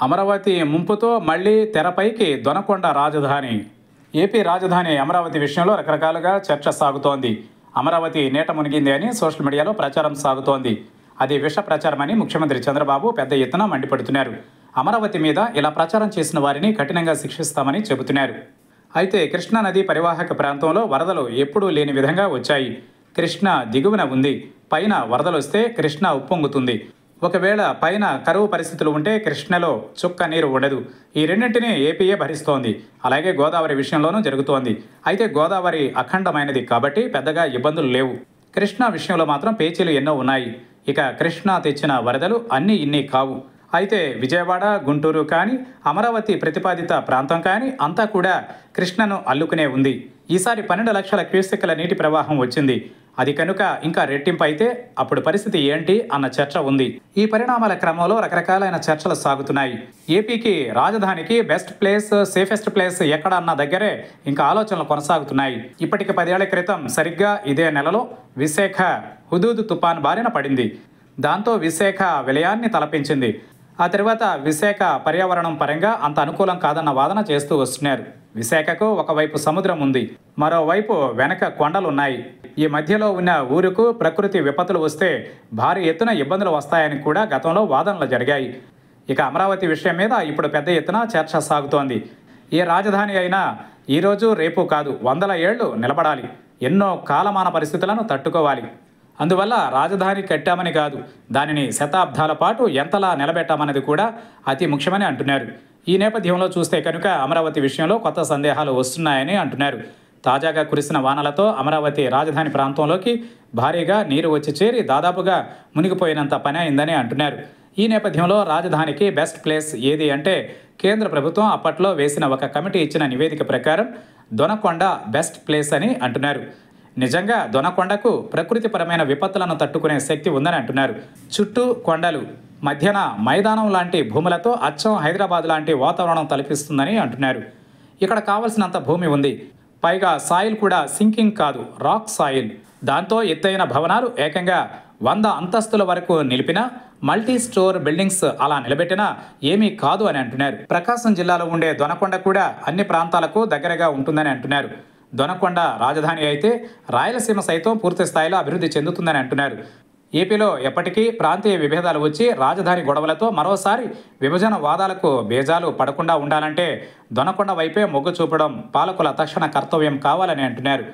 అమరావతి ముంపుతో మళ్ళీ తెరపైకి దొనకొండ రాజధాని. ఏపీ రాజధాని అమరావతి విషయంలో రకరకాలుగా చర్చ సాగుతోంది. అమరావతి నేట మునిగింది అని సోషల్ మీడియాలో ప్రచారం సాగుతోంది. అది విష ప్రచారమని ముఖ్యమంత్రి చంద్రబాబు పెద్ద ఎత్తున మండిపడుతున్నారు. అమరావతి మీద ఇలా ప్రచారం చేసిన వారిని కఠినంగా శిక్షిస్తామని చెబుతున్నారు. అయితే కృష్ణా నది పరివాహక ప్రాంతంలో వరదలు ఎప్పుడూ లేని విధంగా వచ్చాయి. కృష్ణ దిగువన ఉంది. పైన వరదలు వస్తే కృష్ణ ఉప్పొంగుతుంది. ఒకవేళ పైన కరువు పరిస్థితులు ఉంటే కృష్ణలో చుక్క నీరు ఉండదు. ఈ రెండింటినీ ఏపీఏ భరిస్తోంది. అలాగే గోదావరి విషయంలోనూ జరుగుతోంది. అయితే గోదావరి అఖండమైనది కాబట్టి పెద్దగా ఇబ్బందులు లేవు. కృష్ణా విషయంలో మాత్రం పేచీలు ఎన్నో ఉన్నాయి. ఇక కృష్ణా తెచ్చిన వరదలు అన్నీ ఇన్ని కావు. అయితే విజయవాడ గుంటూరు కానీ అమరావతి ప్రతిపాదిత ప్రాంతం కానీ అంతా కూడా కృష్ణను అల్లుకునే ఉంది. ఈసారి పన్నెండు లక్షల క్యూసెక్ల నీటి ప్రవాహం వచ్చింది. అది కనుక ఇంకా రెట్టింపు అయితే అప్పుడు పరిస్థితి ఏంటి అన్న చర్చ ఉంది. ఈ పరిణామాల క్రమంలో రకరకాలైన చర్చలు సాగుతున్నాయి. ఏపీకి రాజధానికి బెస్ట్ ప్లేస్ సేఫెస్ట్ ప్లేస్ ఎక్కడ అన్న దగ్గరే ఇంకా ఆలోచనలు కొనసాగుతున్నాయి. ఇప్పటికి పదేళ్ళ క్రితం సరిగ్గా ఇదే నెలలో విశాఖ హుదూద్ తుపాన్ బారిన పడింది. దాంతో విశాఖ విలయాన్ని తలపించింది. ఆ తర్వాత విశాఖ పర్యావరణం పరంగా అంత అనుకూలం కాదన్న వాదన చేస్తూ వస్తున్నారు. విశాఖకు ఒకవైపు సముద్రం ఉంది మరోవైపు వెనక కొండలున్నాయి. ఈ మధ్యలో ఉన్న ఊరుకు ప్రకృతి విపత్తులు వస్తే భారీ ఎత్తున ఇబ్బందులు వస్తాయని కూడా గతంలో వాదనలు జరిగాయి. ఇక అమరావతి విషయం మీద ఇప్పుడు పెద్ద ఎత్తున చర్చ సాగుతోంది. ఏ రాజధాని అయినా ఈరోజు రేపు కాదు వందల ఏళ్ళు నిలబడాలి. ఎన్నో కాలమాన పరిస్థితులను తట్టుకోవాలి. అందువల్ల రాజధాని కట్టామని కాదు దానిని శతాబ్దాల పాటు ఎంతలా నిలబెట్టామన్నది కూడా అతి ముఖ్యమని అంటున్నారు. ఈ నేపథ్యంలో చూస్తే కనుక అమరావతి విషయంలో కొత్త సందేహాలు వస్తున్నాయని అంటున్నారు. తాజాగా కురిసిన వానలతో అమరావతి రాజధాని ప్రాంతంలోకి భారీగా నీరు వచ్చి చేరి దాదాపుగా మునిగిపోయినంత పని అయిందని అంటున్నారు. ఈ నేపథ్యంలో రాజధానికి బెస్ట్ ప్లేస్ ఏది అంటే కేంద్ర ప్రభుత్వం అప్పట్లో వేసిన ఒక కమిటీ ఇచ్చిన నివేదిక ప్రకారం దొనకొండ బెస్ట్ ప్లేస్ అని అంటున్నారు. నిజంగా దొనకొండకు ప్రకృతిపరమైన విపత్తులను తట్టుకునే శక్తి ఉందని అంటున్నారు. చుట్టూ కొండలు మధ్యన మైదానం లాంటి భూములతో అచ్చం హైదరాబాద్ లాంటి వాతావరణం తలపిస్తుందని అంటున్నారు. ఇక్కడ కావలసినంత భూమి ఉంది. పైగా సాయిల్ కూడా సింకింగ్ కాదు రాక్ సాయిల్. దాంతో ఎత్తైన భవనాలు ఏకంగా వంద అంతస్తుల వరకు నిలిపినా మల్టీ స్టోర్ బిల్డింగ్స్ అలా నిలబెట్టినా ఏమీ కాదు అని అంటున్నారు. ప్రకాశం జిల్లాలో ఉండే దొనకొండ కూడా అన్ని ప్రాంతాలకు దగ్గరగా ఉంటుందని అంటున్నారు. దొనకొండ రాజధాని అయితే రాయలసీమ సైతం పూర్తి స్థాయిలో అభివృద్ధి చెందుతుందని అంటున్నారు. ఏపీలో ఎప్పటికీ ప్రాంతీయ విభేదాలు వచ్చి రాజధాని గొడవలతో మరోసారి విభజన వాదాలకు బేజాలు పడకుండా ఉండాలంటే దొనకొండ వైపే మొగ్గు చూపడం పాలకుల తక్షణ కర్తవ్యం కావాలని అంటున్నారు.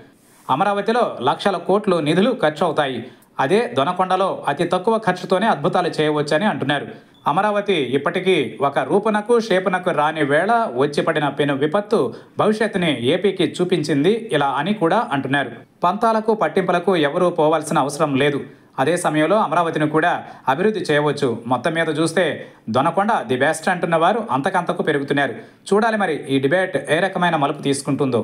అమరావతిలో లక్షల కోట్లు నిధులు ఖర్చు అవుతాయి అదే దొనకొండలో అతి తక్కువ ఖర్చుతోనే అద్భుతాలు చేయవచ్చని అంటున్నారు. అమరావతి ఇప్పటికీ ఒక రూపునకు షేపునకు రాని వేళ వచ్చిపడిన పెను విపత్తు భవిష్యత్తుని ఏపీకి చూపించింది ఇలా అని కూడా అంటున్నారు. పంతాలకు పట్టింపులకు ఎవరూ పోవాల్సిన అవసరం లేదు. అదే సమయంలో అమరావతిని కూడా అభివృద్ధి చేయవచ్చు. మొత్తం మీద చూస్తే దొనకొండ ది బెస్ట్ అంటున్న వారు అంతకంతకు పెరుగుతున్నారు. చూడాలి మరి ఈ డిబేట్ ఏ రకమైన మలుపు తీసుకుంటుందో.